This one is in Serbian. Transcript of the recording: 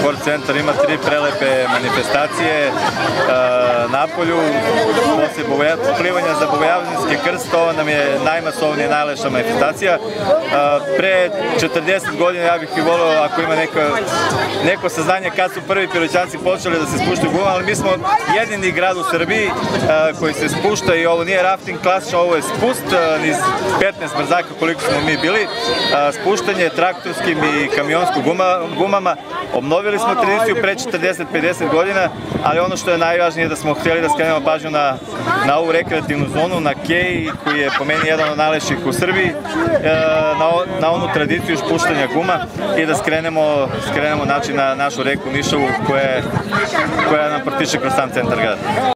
sport centar ima tri prelepe manifestacije e, napolju, posle plivanja za Bogojavljanski krst, to nam je najmasovnija, najlepša manifestacija. E, pre 40 godina ja bih i volio ako ima neko, neko saznanje kad su prvi piroćanci počeli da se spuštaju guma, ali mi smo jedini grad u Srbiji e, koji se spušta i ovo nije rafting klasično, ovo je spust niz 15 brzaka koliko smo mi bili, spuštanje traktorskim i kamionskim gumama, obnovili smo tradiciju pre 40-50 godina, ali ono što je najvažnije je da smo htjeli da skrenemo pažnju na, na ovu rekreativnu zonu, na Kej, koji je po meni jedan od najlepših u Srbiji, e, na, na onu tradiciju spuštanja guma i da skrenemo, skrenemo znači na našu reku Nišovu koja, koja nam protiče kroz sam centar grada.